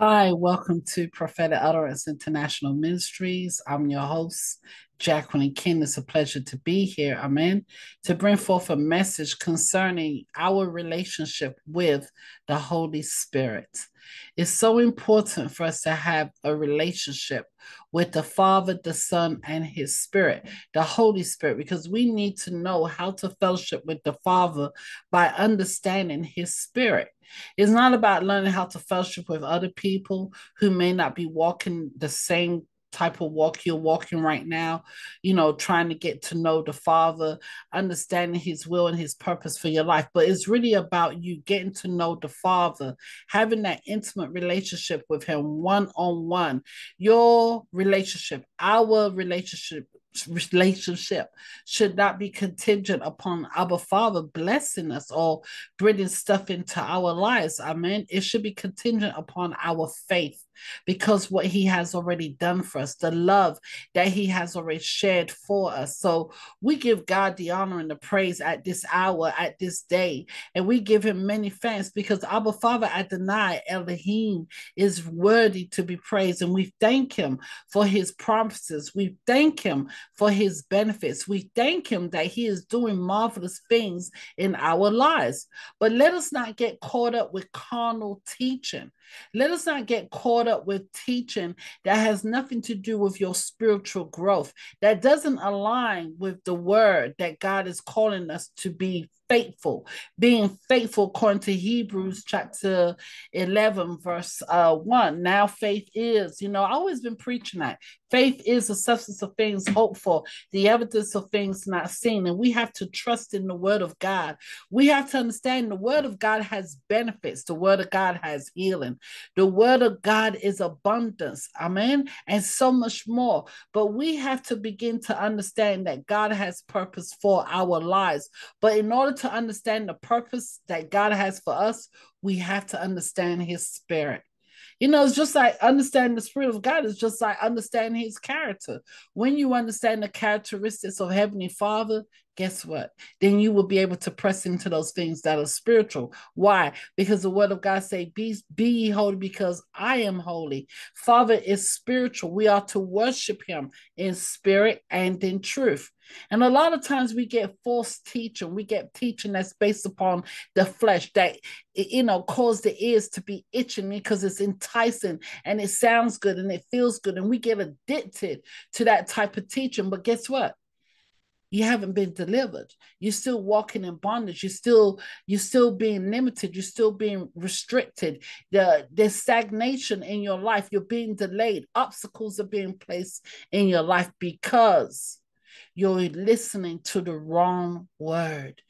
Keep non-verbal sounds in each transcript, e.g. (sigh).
Hi, welcome to Prophetic Utterance International Ministries. I'm your host, Jacqueline King. It's a pleasure to be here. Amen. To bring forth a message concerning our relationship with the Holy Spirit. It's so important for us to have a relationship with the Father, the Son, and His Spirit, the Holy Spirit, because we need to know how to fellowship with the Father by understanding His Spirit. It's not about learning how to fellowship with other people who may not be walking the same type of walk you're walking right now, you know, trying to get to know the Father, understanding His will and His purpose for your life. But it's really about you getting to know the Father, having that intimate relationship with Him one on one. Your relationship, our relationship relationship should not be contingent upon our Father blessing us or bringing stuff into our lives. Amen. It should be contingent upon our faith because what he has already done for us, the love that he has already shared for us. So we give God the honor and the praise at this hour, at this day, and we give him many thanks because our Father Adonai Elohim is worthy to be praised, and we thank him for his promises. We thank him for his benefits. We thank him that he is doing marvelous things in our lives. But let us not get caught up with carnal teaching. Let us not get caught up with teaching that has nothing to do with your spiritual growth, that doesn't align with the word that God is calling us to be faithful, being faithful according to Hebrews chapter 11, verse uh, 1. Now, faith is, you know, I always been preaching that. Faith is the substance of things hoped for, the evidence of things not seen. And we have to trust in the word of God. We have to understand the word of God has benefits, the word of God has healing, the word of God is abundance. Amen. And so much more. But we have to begin to understand that God has purpose for our lives. But in order to understand the purpose that God has for us, we have to understand his spirit. You know, it's just like understanding the spirit of God is just like understanding his character. When you understand the characteristics of Heavenly Father, guess what? Then you will be able to press into those things that are spiritual. Why? Because the word of God say, be, be ye holy because I am holy. Father is spiritual. We are to worship him in spirit and in truth. And a lot of times we get false teaching. We get teaching that's based upon the flesh that, you know, cause the ears to be itching because it's enticing and it sounds good and it feels good. And we get addicted to that type of teaching. But guess what? You haven't been delivered you're still walking in bondage you're still you're still being limited you're still being restricted the there's stagnation in your life you're being delayed obstacles are being placed in your life because you're listening to the wrong word.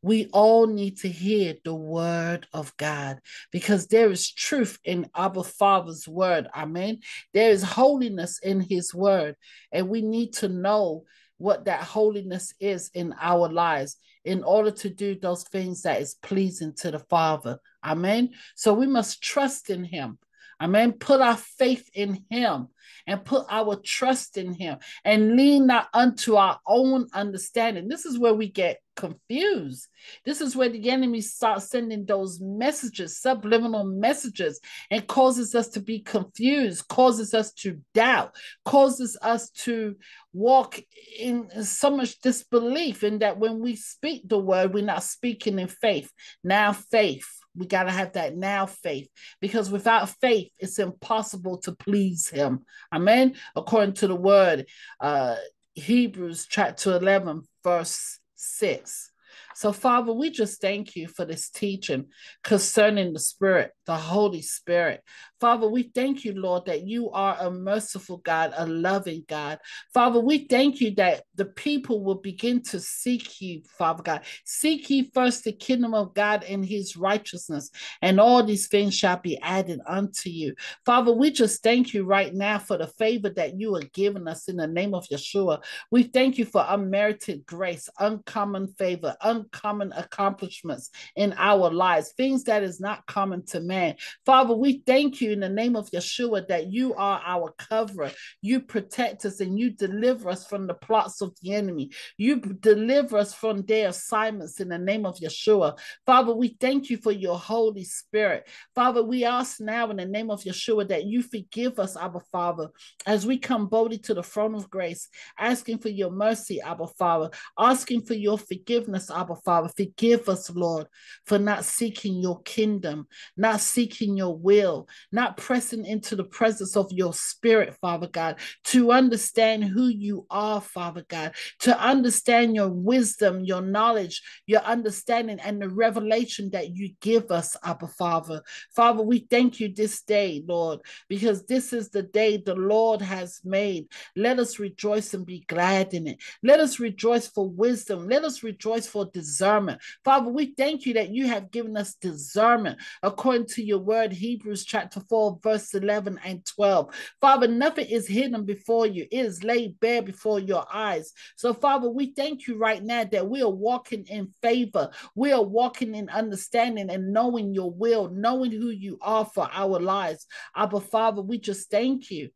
We all need to hear the word of God because there is truth in our Father's word. Amen. There is holiness in his word. And we need to know what that holiness is in our lives in order to do those things that is pleasing to the Father. Amen. So we must trust in Him. Amen. Put our faith in Him and put our trust in Him and lean not unto our own understanding. This is where we get confused. This is where the enemy starts sending those messages, subliminal messages, and causes us to be confused, causes us to doubt, causes us to walk in so much disbelief in that when we speak the word, we're not speaking in faith. Now, faith we got to have that now faith because without faith, it's impossible to please Him. Amen. According to the word, uh, Hebrews chapter 11, verse 6. So, Father, we just thank you for this teaching concerning the Spirit, the Holy Spirit. Father, we thank you, Lord, that you are a merciful God, a loving God. Father, we thank you that the people will begin to seek you, Father God. Seek ye first the kingdom of God and his righteousness, and all these things shall be added unto you. Father, we just thank you right now for the favor that you are giving us in the name of Yeshua. We thank you for unmerited grace, uncommon favor, uncommon accomplishments in our lives, things that is not common to Amen. Father, we thank you in the name of Yeshua that you are our coverer. You protect us and you deliver us from the plots of the enemy. You deliver us from their assignments in the name of Yeshua. Father, we thank you for your Holy Spirit. Father, we ask now in the name of Yeshua that you forgive us, Abba Father, as we come boldly to the throne of grace, asking for your mercy, Abba Father, asking for your forgiveness, Abba Father. Forgive us, Lord, for not seeking your kingdom, not seeking your will, not pressing into the presence of your spirit, Father God, to understand who you are, Father God, to understand your wisdom, your knowledge, your understanding, and the revelation that you give us, Abba Father. Father, we thank you this day, Lord, because this is the day the Lord has made. Let us rejoice and be glad in it. Let us rejoice for wisdom. Let us rejoice for discernment. Father, we thank you that you have given us discernment according to your word, Hebrews chapter 4, verse 11 and 12. Father, nothing is hidden before you, it is laid bare before your eyes. So, Father, we thank you right now that we are walking in favor. We are walking in understanding and knowing your will, knowing who you are for our lives. Abba, Father, we just thank you.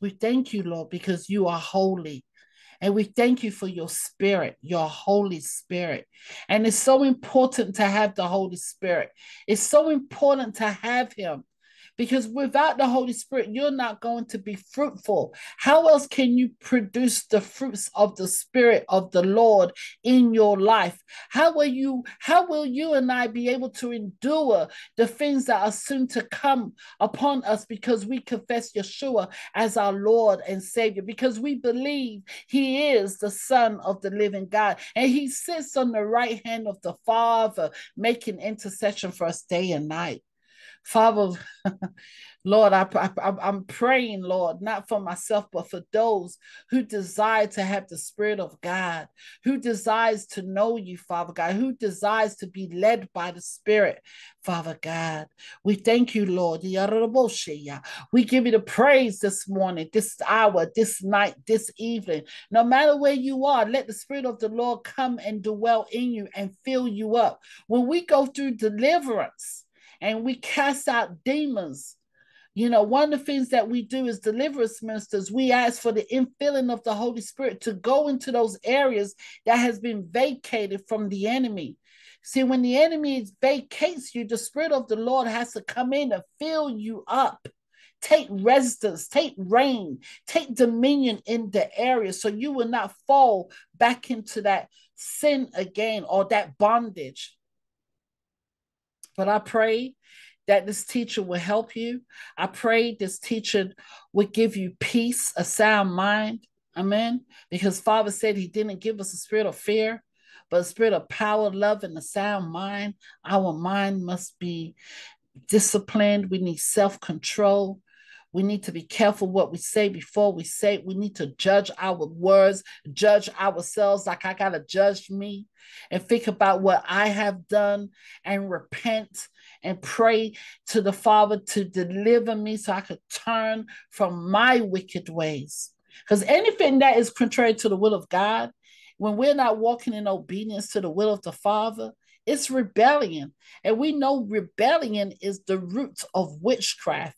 We thank you, Lord, because you are holy. And we thank you for your spirit, your Holy Spirit. And it's so important to have the Holy Spirit. It's so important to have Him because without the Holy Spirit, you're not going to be fruitful. How else can you produce the fruits of the Spirit of the Lord in your life? How will you, how will you and I be able to endure the things that are soon to come upon us because we confess Yeshua as our Lord and Savior, because we believe He is the Son of the living God and He sits on the right hand of the Father, making intercession for us day and night. Father, (laughs) Lord, I, I, am praying, Lord, not for myself, but for those who desire to have the Spirit of God, who desires to know you, Father God, who desires to be led by the Spirit, Father God. We thank you, Lord. We give you the praise this morning, this hour, this night, this evening. No matter where you are, let the Spirit of the Lord come and dwell in you and fill you up. When we go through deliverance, and we cast out demons. You know, one of the things that we do as deliverance ministers, we ask for the infilling of the Holy Spirit to go into those areas that has been vacated from the enemy. See, when the enemy vacates you, the Spirit of the Lord has to come in and fill you up. Take residence, take reign, take dominion in the area so you will not fall back into that sin again or that bondage. But I pray that this teacher will help you. I pray this teacher will give you peace, a sound mind. Amen. Because Father said He didn't give us a spirit of fear, but a spirit of power, love, and a sound mind. Our mind must be disciplined. We need self control. We need to be careful what we say before we say it. We need to judge our words, judge ourselves like I got to judge me, and think about what I have done and repent and pray to the Father to deliver me so I could turn from my wicked ways. Because anything that is contrary to the will of God, when we're not walking in obedience to the will of the Father, it's rebellion. And we know rebellion is the root of witchcraft.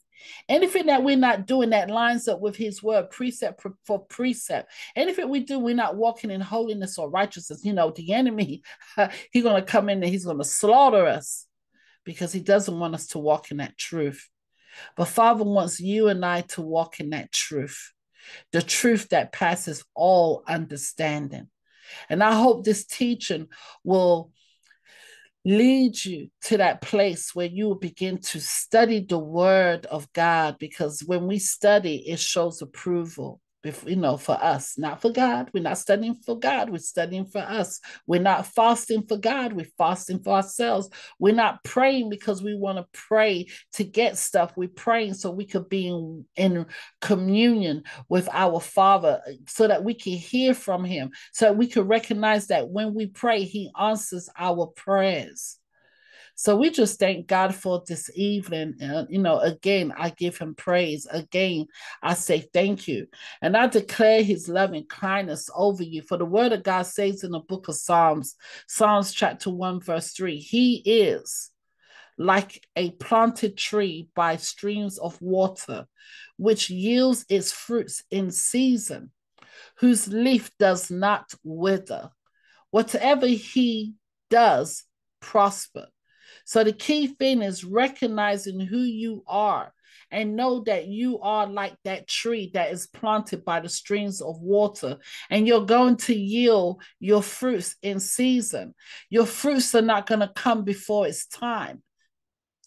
Anything that we're not doing that lines up with his word, precept for precept. Anything we do, we're not walking in holiness or righteousness. You know, the enemy, he's going to come in and he's going to slaughter us because he doesn't want us to walk in that truth. But Father wants you and I to walk in that truth, the truth that passes all understanding. And I hope this teaching will lead you to that place where you will begin to study the word of God because when we study, it shows approval you know, for us, not for God. We're not studying for God. We're studying for us. We're not fasting for God. We're fasting for ourselves. We're not praying because we want to pray to get stuff. We're praying so we could be in, in communion with our Father so that we can hear from Him, so we can recognize that when we pray, He answers our prayers. So we just thank God for this evening. And, you know, again, I give him praise. Again, I say thank you. And I declare his loving kindness over you. For the word of God says in the book of Psalms, Psalms chapter 1, verse 3, he is like a planted tree by streams of water, which yields its fruits in season, whose leaf does not wither. Whatever he does, prosper. So the key thing is recognizing who you are and know that you are like that tree that is planted by the streams of water and you're going to yield your fruits in season. Your fruits are not going to come before it's time.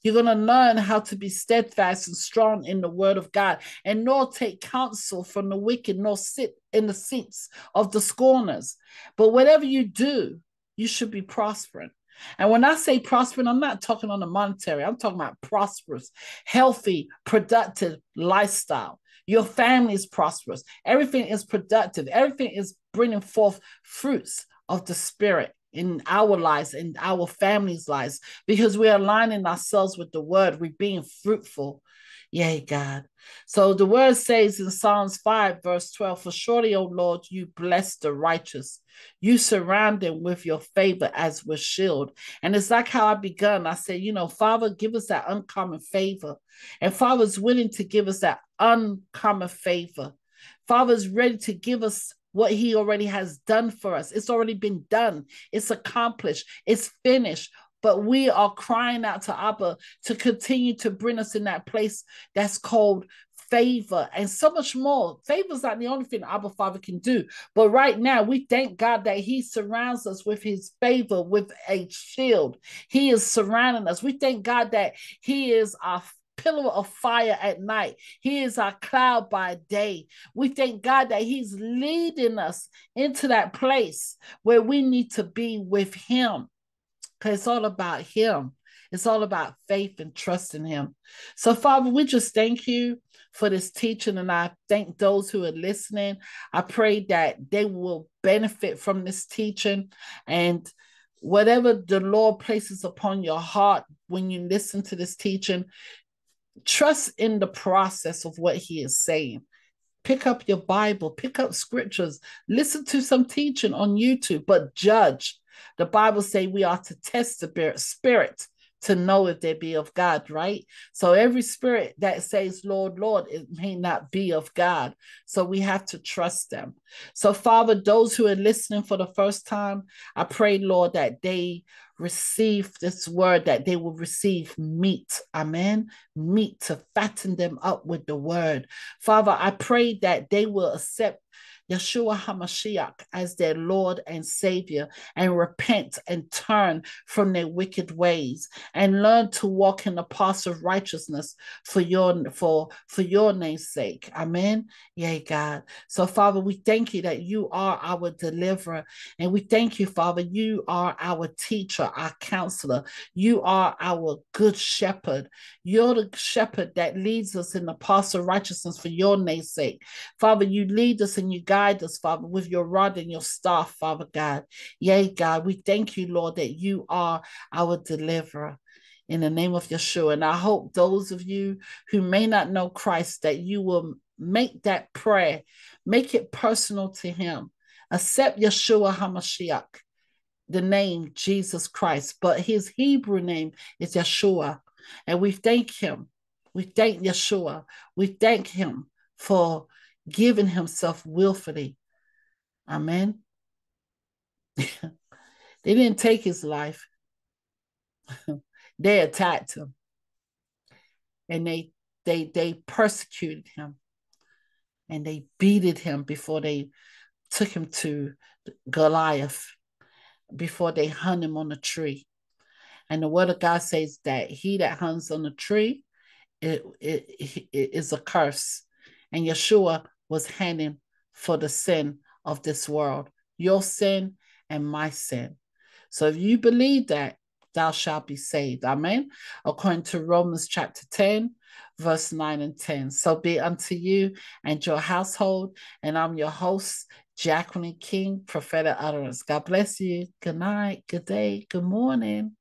You're going to learn how to be steadfast and strong in the word of God and nor take counsel from the wicked, nor sit in the seats of the scorners. But whatever you do, you should be prospering. And when I say prospering, I'm not talking on the monetary, I'm talking about prosperous, healthy, productive lifestyle. Your family is prosperous. Everything is productive. Everything is bringing forth fruits of the Spirit in our lives, in our families' lives, because we're aligning ourselves with the word. We're being fruitful. Yay, God. So the word says in Psalms 5, verse 12, For surely, O Lord, you bless the righteous. You surround them with your favor as with shield. And it's like how I begun. I said, you know, Father, give us that uncommon favor. And Father's willing to give us that uncommon favor. Father's ready to give us what he already has done for us. It's already been done. It's accomplished. It's finished but we are crying out to Abba to continue to bring us in that place that's called favor and so much more. Favor is not the only thing Abba Father can do. But right now, we thank God that He surrounds us with His favor, with a shield. He is surrounding us. We thank God that He is our pillar of fire at night. He is our cloud by day. We thank God that He's leading us into that place where we need to be with Him because it's all about Him. It's all about faith and trust in Him. So, Father, we just thank you for this teaching, and I thank those who are listening. I pray that they will benefit from this teaching and whatever the Lord places upon your heart when you listen to this teaching, trust in the process of what He is saying. Pick up your Bible, pick up scriptures, listen to some teaching on YouTube, but judge the Bible say we are to test the spirit to know if they be of God, right? So every spirit that says, Lord, Lord, it may not be of God. So we have to trust them. So, Father, those who are listening for the first time, I pray, Lord, that they receive this word, that they will receive meat. Amen. Meat to fatten them up with the word. Father, I pray that they will accept Yeshua HaMashiach as their Lord and Savior and repent and turn from their wicked ways and learn to walk in the path of righteousness for your for for your name's sake. Amen. Yea, God. So, Father, we thank you that you are our deliverer. And we thank you, Father, you are our teacher, our counselor. You are our good shepherd. You're the shepherd that leads us in the path of righteousness for your name's sake. Father, you lead us and you guide guide us, Father, with your rod and your staff, Father God. Yea, God, we thank you, Lord, that you are our deliverer in the name of Yeshua. And I hope those of you who may not know Christ, that you will make that prayer, make it personal to him. Accept Yeshua HaMashiach, the name Jesus Christ, but his Hebrew name is Yeshua. And we thank him. We thank Yeshua. We thank him for giving himself willfully. Amen. (laughs) they didn't take his life. (laughs) they attacked him. And they they they persecuted him. And they beated him before they took him to Goliath, before they hung him on a tree. And the word of God says that he that hangs on a tree it, it, it is a curse. And Yeshua was hanging for the sin of this world, your sin and my sin. So if you believe that, thou shalt be saved. Amen. According to Romans chapter 10, verse 9 and 10. So be unto you and your household. And I'm your host, Jacqueline King, prophetic utterance. God bless you. Good night, good day, good morning.